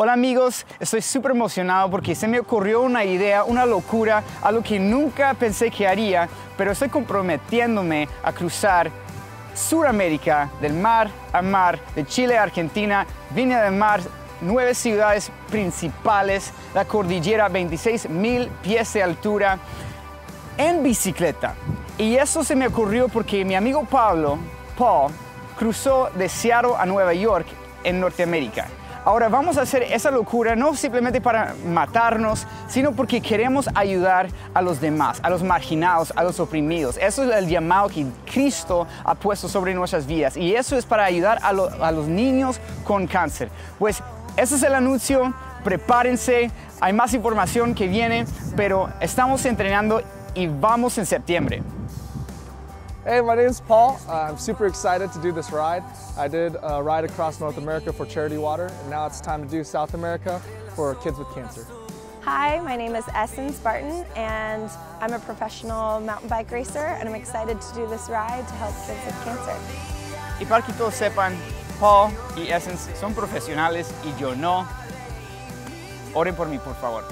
Hola amigos, estoy súper emocionado porque se me ocurrió una idea, una locura, algo que nunca pensé que haría, pero estoy comprometiéndome a cruzar Suramérica, del mar a mar, de Chile a Argentina, Viña del Mar, nueve ciudades principales, la cordillera 26 mil pies de altura, en bicicleta. Y eso se me ocurrió porque mi amigo Pablo, Paul, cruzó de Seattle a Nueva York en Norteamérica. Ahora vamos a hacer esa locura no simplemente para matarnos, sino porque queremos ayudar a los demás, a los marginados, a los oprimidos. Eso es el llamado que Cristo ha puesto sobre nuestras vidas y eso es para ayudar a, a los niños con cáncer. Pues ese es el anuncio, prepárense, hay más información que viene, pero estamos entrenando y vamos en septiembre. Hey, my name is Paul. Uh, I'm super excited to do this ride. I did a ride across North America for Charity Water, and now it's time to do South America for kids with cancer. Hi, my name is Essence Barton, and I'm a professional mountain bike racer, and I'm excited to do this ride to help kids with cancer. Y para que todos sepan, Paul y Essence son profesionales y yo no. Oren por mí, por favor.